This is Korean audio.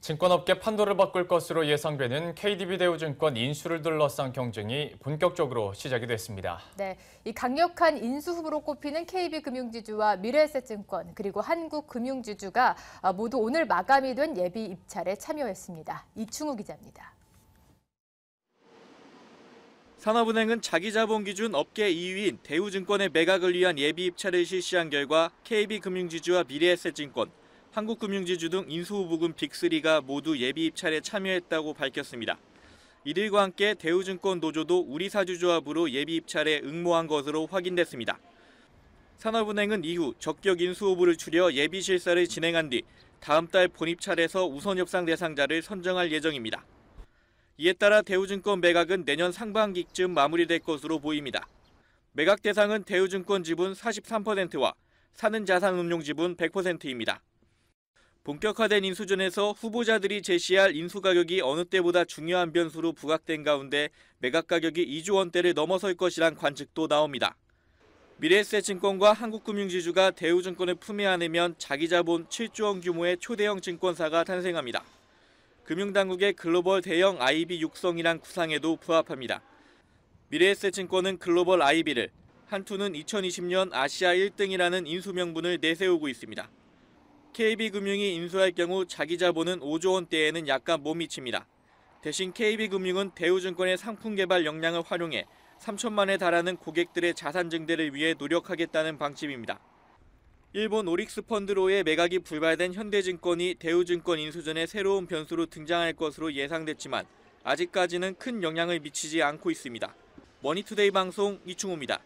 증권업계 판도를 바꿀 것으로 예상되는 KDB 대우증권 인수를 둘러싼 경쟁이 본격적으로 시작이 됐습니다. 네, 이 강력한 인수 후보로 꼽히는 KB금융지주와 미래에셋증권 그리고 한국금융지주가 아, 모두 오늘 마감이 된 예비 입찰에 참여했습니다. 이충우 기자입니다. 산업은행은 자기 자본 기준 업계 2위인 대우증권의 매각을 위한 예비 입찰을 실시한 결과 KB금융지주와 미래에셋증권, 한국금융지주 등 인수후보금 빅3가 모두 예비 입찰에 참여했다고 밝혔습니다. 이들과 함께 대우증권 노조도 우리사주조합으로 예비 입찰에 응모한 것으로 확인됐습니다. 산업은행은 이후 적격 인수후보를 추려 예비 실사를 진행한 뒤 다음 달 본입찰에서 우선 협상 대상자를 선정할 예정입니다. 이에 따라 대우증권 매각은 내년 상반기쯤 마무리될 것으로 보입니다. 매각 대상은 대우증권 지분 43%와 사는 자산운용 지분 100%입니다. 본격화된 인수전에서 후보자들이 제시할 인수 가격이 어느 때보다 중요한 변수로 부각된 가운데 매각 가격이 2조 원대를 넘어설 것이란 관측도 나옵니다. 미래에셋증권과 한국금융지주가 대우증권을 품에 안으면 자기 자본 7조 원 규모의 초대형 증권사가 탄생합니다. 금융당국의 글로벌 대형 IB 육성이란 구상에도 부합합니다. 미래에셋증권은 글로벌 IB를, 한투는 2020년 아시아 1등이라는 인수 명분을 내세우고 있습니다. KB금융이 인수할 경우 자기 자본은 5조 원대에는 약간 못 미칩니다. 대신 KB금융은 대우증권의 상품 개발 역량을 활용해 3천만에 달하는 고객들의 자산 증대를 위해 노력하겠다는 방침입니다. 일본 오릭스 펀드로의 매각이 불발된 현대증권이 대우증권 인수전의 새로운 변수로 등장할 것으로 예상됐지만 아직까지는 큰 영향을 미치지 않고 있습니다. 머니투데이 방송 이충호입니다.